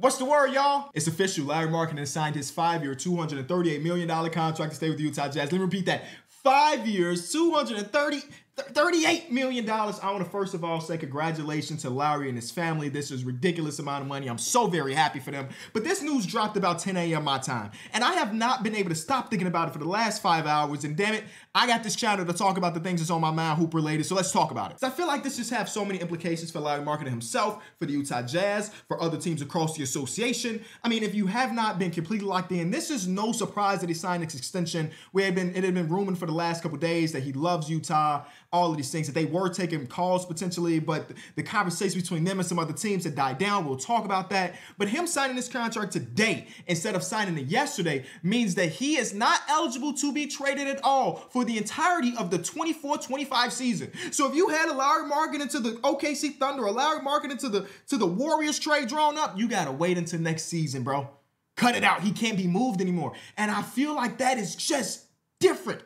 What's the word, y'all? It's official. Larry Markkanen signed his five-year, $238 million contract to stay with the Utah Jazz. Let me repeat that. Five years, 230 $38 million. I want to first of all say congratulations to Lauri and his family. This is ridiculous amount of money. I'm so very happy for them. But this news dropped about 10 a.m. my time. And I have not been able to stop thinking about it for the last five hours. And damn it, I got this channel to talk about the things that's on my mind hoop related. So let's talk about it. I feel like this just has so many implications for Larry Markkanen himself, for the Utah Jazz, for other teams across the association. I mean, if you have not been completely locked in, this is no surprise that he signed this extension. We had been it had been rumored for the last couple days that he loves Utah all of these things that they were taking calls potentially, but the conversation between them and some other teams had died down. We'll talk about that. But him signing this contract today instead of signing it yesterday means that he is not eligible to be traded at all for the entirety of the 24-25 season. So if you had a Larry Markkanen into the OKC Thunder a Larry Markkanen into the to the Warriors trade drawn up, you gotta wait until next season, bro. Cut it out. He can't be moved anymore. And I feel like that is just different.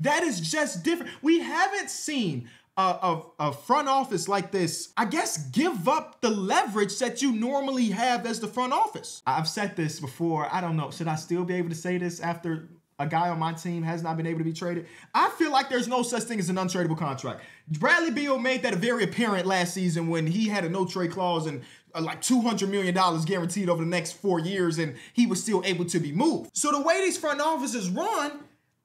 That is just different. We haven't seen a, a, a, front office like this, I guess, give up the leverage that you normally have as the front office. I've said this before. I don't know. Should I still be able to say this after a guy on my team has not been able to be traded? I feel like there's no such thing as an untradeable contract. Bradley Beal made that very apparent last season when he had a no trade clause and uh, like $200 million guaranteed over the next four years and he was still able to be moved. So the way these front offices run,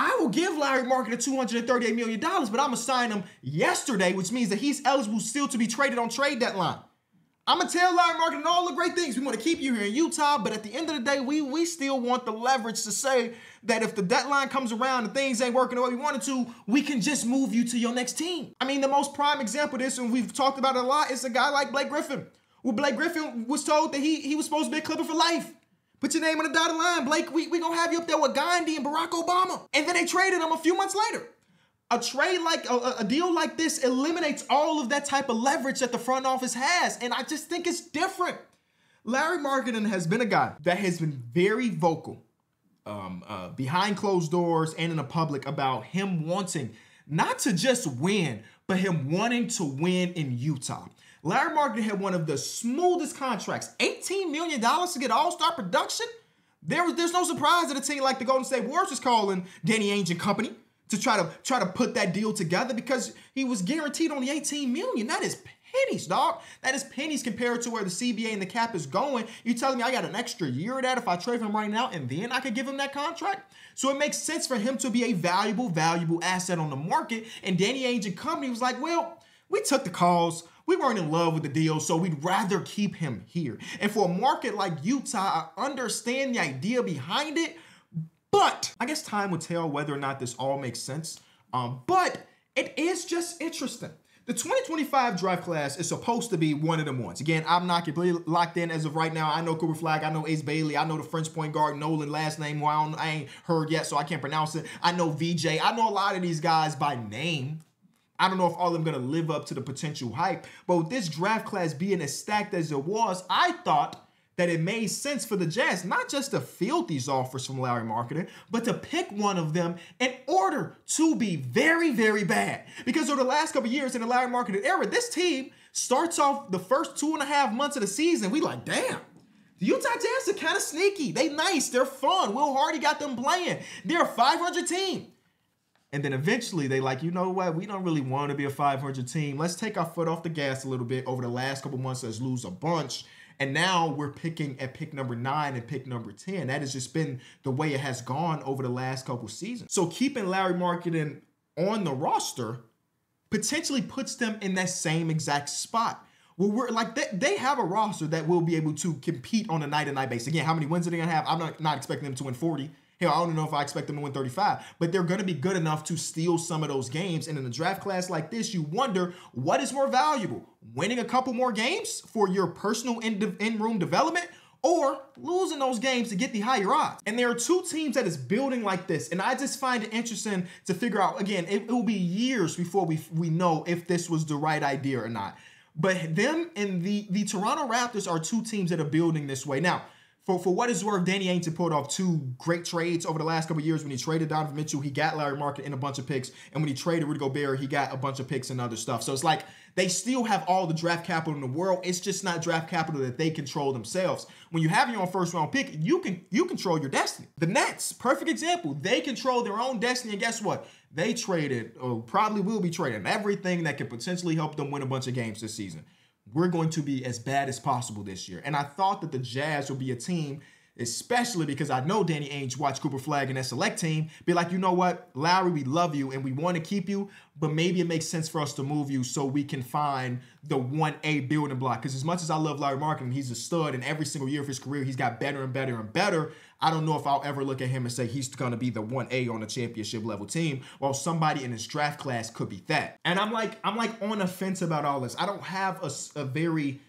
I will give Larry Markkanen a $238 million, but I'm going to sign him yesterday, which means that he's eligible still to be traded on trade deadline. I'm going to tell Larry Markkanen all the great things. We want to keep you here in Utah, but at the end of the day, we, we still want the leverage to say that if the deadline comes around and things ain't working the way we wanted to, we can just move you to your next team. I mean, the most prime example of this, and we've talked about it a lot, is a guy like Blake Griffin. Well, Blake Griffin was told that he, he was supposed to be a Clipper for life. Put your name on the dotted line, Blake. We we gonna have you up there with Gandhi and Barack Obama. And then they traded him a few months later. A trade like a, a, deal like this eliminates all of that type of leverage that the front office has, and I just think it's different. Larry Markkanen has been a guy that has been very vocal um, uh, behind closed doors and in the public about him wanting not to just win, but him wanting to win in Utah. Larry Markkanen had one of the smoothest contracts, $18 million to get all-star production. There was, there's no surprise that a team like the Golden State Warriors is calling Danny Ainge and company to try to try to put that deal together because he was guaranteed only 18 million. That is pennies, dog. That is pennies compared to where the CBA and the cap is going. You telling me I got an extra year of that if I trade him right now and then I could give him that contract? So it makes sense for him to be a valuable, valuable asset on the market. And Danny Ainge and company was like, well, we took the calls we weren't in love with the deal, so we'd rather keep him here. And for a market like Utah, I understand the idea behind it, but I guess time will tell whether or not this all makes sense. Um, but it is just interesting. The 2025 draft class is supposed to be one of them ones. Again, I'm not completely locked in as of right now. I know Cooper Flagg, I know Ace Bailey, I know the French point guard Nolan, last name, well, I ain't heard yet, so I can't pronounce it. I know VJ. I know a lot of these guys by name. I don't know if all of them going to live up to the potential hype, but with this draft class being as stacked as it was, I thought that it made sense for the Jazz not just to field these offers from Larry Markkanen, but to pick one of them in order to be very, very bad. Because over the last couple years in the Larry Markkanen era, this team starts off the first two and a half months of the season. We like, damn. The Utah Jazz are kind of sneaky. They nice. They're fun. Will Hardy got them playing. They're a 500 team. And then eventually they like, you know what? We don't really want to be a 500 team. Let's take our foot off the gas a little bit over the last couple months. Let's lose a bunch. And now we're picking at pick number nine and pick number 10. That has just been the way it has gone over the last couple seasons. So keeping Larry Markkanen on the roster potentially puts them in that same exact spot. Well, we're like they, they have a roster that will be able to compete on a night to night basis. Again, how many wins are they gonna have? I'm not, not expecting them to win 40. Hell, I don't know if I expect them to win 35, but they're going to be good enough to steal some of those games. And in a draft class like this, you wonder what is more valuable winning a couple more games for your personal in room development or losing those games to get the higher odds. And there are two teams that is building like this. And I just find it interesting to figure out, again, it, it will be years before we, we know if this was the right idea or not. But them and the, the Toronto Raptors are two teams that are building this way. Now, for, for what it's worth, Danny Ainge pulled off two great trades over the last couple years. When he traded Donovan Mitchell, he got Larry Markkanen and a bunch of picks. And when he traded Rudy Gobert, he got a bunch of picks and other stuff. So it's like they still have all the draft capital in the world. It's just not draft capital that they control themselves. When you have your own first round pick, you can you control your destiny. The Nets, perfect example. They control their own destiny. And guess what? They traded, or probably will be trading, everything that could potentially help them win a bunch of games this season we're going to be as bad as possible this year. And I thought that the Jazz would be a team, especially because I know Danny Ainge watched Cooper Flagg and that select team, be like, you know what, Lauri, we love you and we want to keep you, but maybe it makes sense for us to move you so we can find the 1A building block. Because as much as I love Larry Markkanen, he's a stud, and every single year of his career, he's got better and better and better. I don't know if I'll ever look at him and say he's going to be the 1A on a championship level team, while somebody in his draft class could be that. And I'm like, I'm like on the fence about all this. I don't have a, a very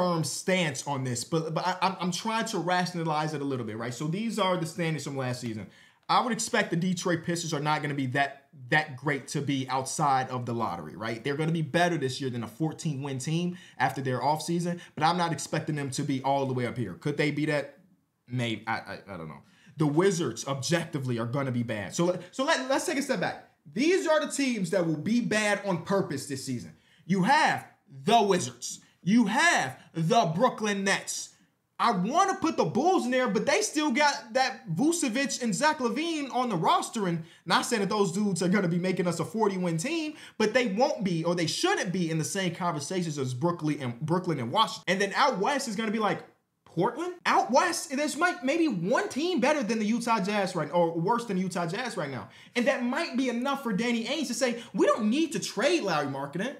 firm stance on this, but but I, I'm trying to rationalize it a little bit, right? So these are the standings from last season. I would expect the Detroit Pistons are not going to be that that great to be outside of the lottery, right? They're going to be better this year than a 14 win team after their offseason, but I'm not expecting them to be all the way up here. Could they be that? Maybe I, I, I don't know. The Wizards objectively are going to be bad. So so let, let's take a step back. These are the teams that will be bad on purpose this season. You have the Wizards. You have the Brooklyn Nets. I want to put the Bulls in there, but they still got that Vucevic and Zach LaVine on the roster. And not saying that those dudes are going to be making us a 40 win team, but they won't be or they shouldn't be in the same conversations as Brooklyn and Brooklyn and Washington. And then out west is going to be like Portland. Out west, there's might maybe one team better than the Utah Jazz right or worse than Utah Jazz right now. And that might be enough for Danny Ainge to say, we don't need to trade Larry Markkanen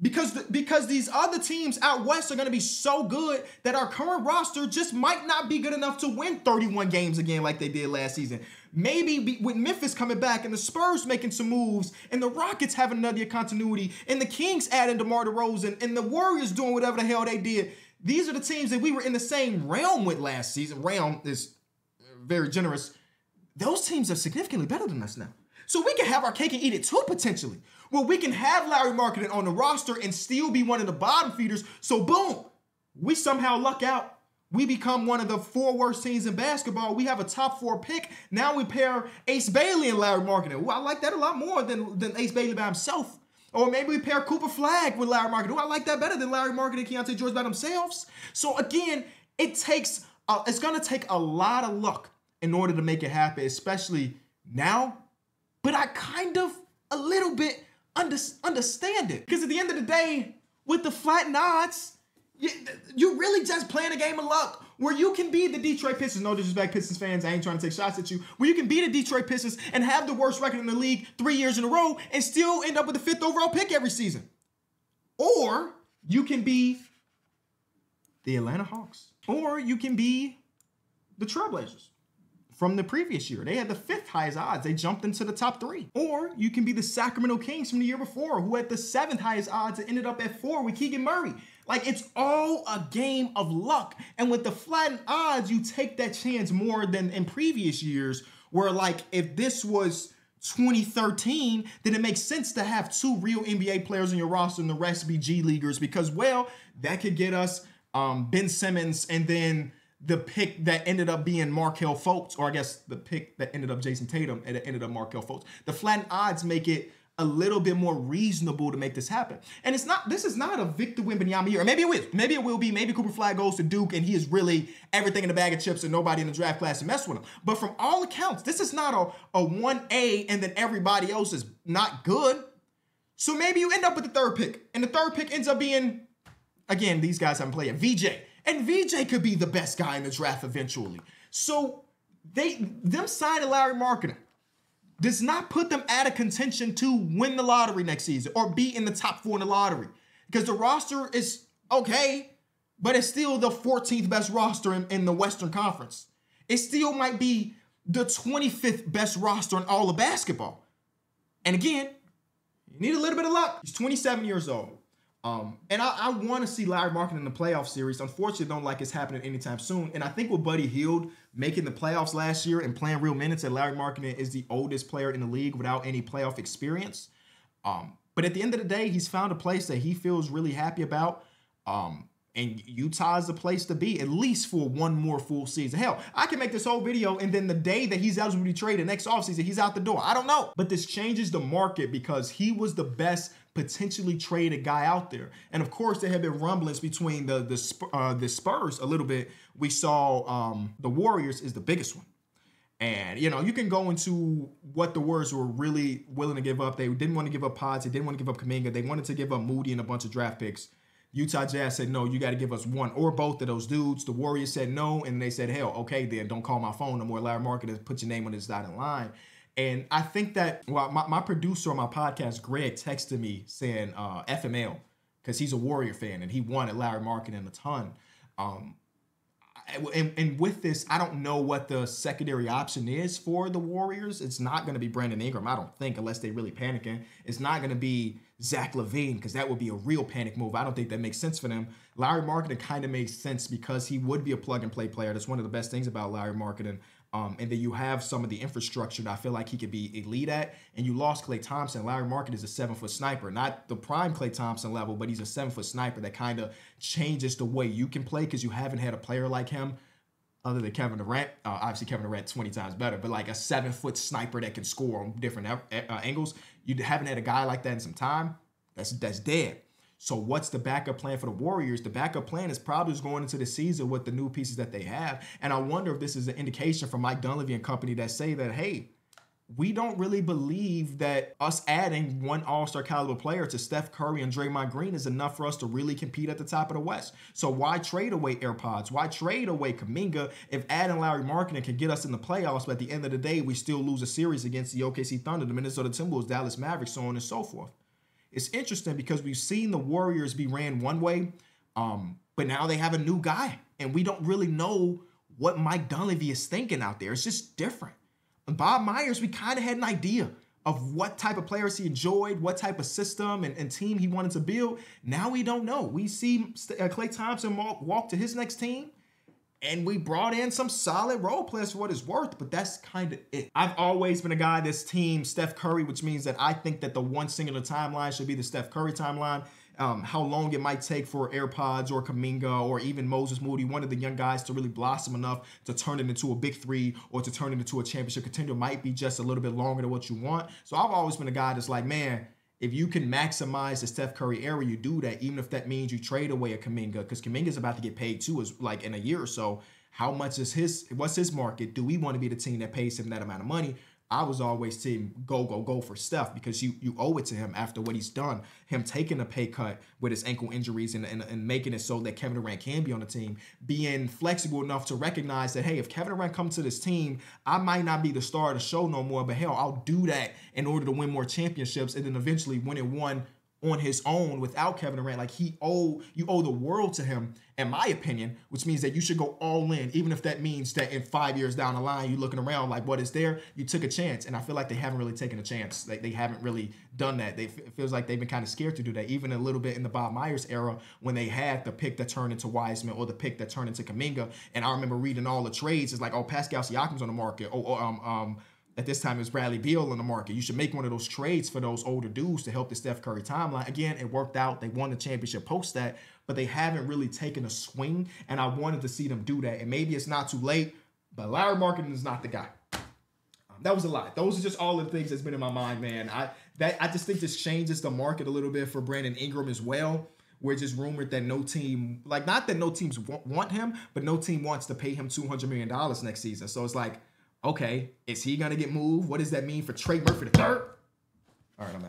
because the, because these other teams out west are going to be so good that our current roster just might not be good enough to win 31 games again like they did last season. Maybe be, with Memphis coming back and the Spurs making some moves and the Rockets having another continuity and the Kings adding DeMar DeRozan and the Warriors doing whatever the hell they did. These are the teams that we were in the same realm with last season. Realm is very generous. Those teams are significantly better than us now. So we can have our cake and eat it too, potentially. Well, we can have Larry Markkanen on the roster and still be one of the bottom feeders. So boom, we somehow luck out. We become one of the four worst teams in basketball. We have a top four pick. Now we pair Ace Bailey and Larry Markkanen. Well, I like that a lot more than, than Ace Bailey by himself. Or maybe we pair Cooper Flagg with Larry Markkanen. Oh, I like that better than Larry Markkanen and Keyonte George by themselves. So again, it takes, uh, it's going to take a lot of luck in order to make it happen, especially now. But I kind of, a little bit, under, understand it. Because at the end of the day, with the flat odds, you, you're really just playing a game of luck where you can be the Detroit Pistons. No disrespect, Pistons fans. I ain't trying to take shots at you. Where you can be the Detroit Pistons and have the worst record in the league three years in a row and still end up with the fifth overall pick every season. Or you can be the Atlanta Hawks. Or you can be the Trailblazers from the previous year. They had the fifth highest odds. They jumped into the top three. Or you can be the Sacramento Kings from the year before, who had the seventh highest odds and ended up at four with Keegan Murray. Like it's all a game of luck. And with the flattened odds, you take that chance more than in previous years, where like if this was 2013, then it makes sense to have two real NBA players in your roster and the rest be G Leaguers because, well, that could get us um, Ben Simmons and then the pick that ended up being Markelle Fultz, or I guess the pick that ended up Jayson Tatum and it ended up Markelle Fultz. The flattened odds make it a little bit more reasonable to make this happen. And it's not, this is not a Victor Wembanyama year. Maybe it will. Maybe it will be. Maybe Cooper Flagg goes to Duke and he is really everything in the bag of chips and nobody in the draft class to mess with him. But from all accounts, this is not a, a 1A and then everybody else is not good. So maybe you end up with the third pick. And the third pick ends up being, again, these guys haven't played VJ. And VJ could be the best guy in the draft eventually. So they them signing Larry Markkanen does not put them out of contention to win the lottery next season or be in the top four in the lottery. Because the roster is okay, but it's still the 14th best roster in, in the Western Conference. It still might be the 25th best roster in all of basketball. And again, you need a little bit of luck. He's 27 years old. Um, and I, I want to see Larry Markkanen in the playoff series. Unfortunately, don't like it's happening anytime soon. And I think with Buddy Hield making the playoffs last year and playing real minutes, that Larry Markkanen is the oldest player in the league without any playoff experience. Um, but at the end of the day, he's found a place that he feels really happy about. Um, And Utah is the place to be, at least for one more full season. Hell, I can make this whole video, and then the day that he's eligible to be traded next offseason, he's out the door. I don't know. But this changes the market because he was the best potentially trade a guy out there. And of course, there have been rumblings between the the, uh, the Spurs a little bit. We saw um, the Warriors is the biggest one. And you know, you can go into what the Warriors were really willing to give up. They didn't want to give up Podz. They didn't want to give up Kuminga. They wanted to give up Moody and a bunch of draft picks. Utah Jazz said, no, you got to give us one or both of those dudes. The Warriors said no, and they said, hell, okay, then don't call my phone no more. Larry Markkanen put your name on this dotted line. And I think that, well, my, my producer on my podcast, Greg, texted me saying uh, FML because he's a Warrior fan and he wanted Larry Markkanen a ton. Um, and, and with this, I don't know what the secondary option is for the Warriors. It's not going to be Brandon Ingram, I don't think, unless they really panicking. It's not going to be Zach LaVine because that would be a real panic move. I don't think that makes sense for them. Larry Markkanen kind of makes sense because he would be a plug and play player. That's one of the best things about Larry Markkanen. Um, and then you have some of the infrastructure that I feel like he could be elite at. And you lost Klay Thompson. Larry Markkanen is a seven foot sniper, not the prime Klay Thompson level, but he's a seven foot sniper that kind of changes the way you can play because you haven't had a player like him other than Kevin Durant. Uh, obviously, Kevin Durant 20 times better, but like a seven foot sniper that can score on different uh, angles. You haven't had a guy like that in some time. That's that's dead. So what's the backup plan for the Warriors? The backup plan is probably just going into the season with the new pieces that they have. And I wonder if this is an indication from Mike Dunleavy and company that say that, hey, we don't really believe that us adding one all-star caliber player to Steph Curry and Draymond Green is enough for us to really compete at the top of the West. So why trade away AirPods? Why trade away Kuminga if adding Larry Markkanen can get us in the playoffs, but at the end of the day, we still lose a series against the OKC Thunder, the Minnesota Timberwolves, Dallas Mavericks, so on and so forth it's interesting because we've seen the Warriors be ran one way, um, but now they have a new guy, and we don't really know what Mike Dunleavy is thinking out there. It's just different. And Bob Myers, we kind of had an idea of what type of players he enjoyed, what type of system and, and team he wanted to build. Now we don't know. We see uh, Klay Thompson walk, walk to his next team and we brought in some solid role players for what it's worth, but that's kind of it. I've always been a guy this team, Steph Curry, which means that I think that the one singular timeline should be the Steph Curry timeline. Um, how long it might take for AirPods or Kuminga or even Moses Moody, one of the young guys, to really blossom enough to turn it into a big three or to turn it into a championship contender might be just a little bit longer than what you want. So I've always been a guy that's like, man, if you can maximize the Steph Curry era, you do that, even if that means you trade away a Kuminga, because Kuminga's about to get paid too, is like in a year or so. How much is his what's his market? Do we want to be the team that pays him that amount of money? I was always team go, go, go for Steph because you you owe it to him after what he's done. Him taking a pay cut with his ankle injuries and, and, and making it so that Kevin Durant can be on the team. Being flexible enough to recognize that, hey, if Kevin Durant comes to this team, I might not be the star of the show no more, but hell, I'll do that in order to win more championships and then eventually win it one on his own without Kevin Durant. Like he owe you owe the world to him, in my opinion, which means that you should go all in, even if that means that in five years down the line, you're looking around like what is there? You took a chance, and I feel like they haven't really taken a chance. They, they haven't really done that. They it feels like they've been kind of scared to do that, even a little bit in the Bob Myers era when they had the pick that turned into Wiseman or the pick that turned into Kuminga. And I remember reading all the trades. It's like, oh, Pascal Siakam's on the market. Oh, oh um, um, at this time, it's Bradley Beal in the market. You should make one of those trades for those older dudes to help the Steph Curry timeline. Again, it worked out. They won the championship post that, but they haven't really taken a swing. And I wanted to see them do that. And maybe it's not too late, but Larry Markkanen is not the guy. Um, that was a lot. Those are just all the things that's been in my mind, man. I that I just think this changes the market a little bit for Brandon Ingram as well. We're just rumored that no team, like not that no teams want him, but no team wants to pay him two hundred million dollars next season. So it's like Okay, is he gonna get moved? What does that mean for Trey Murphy the third? All right, I'm out.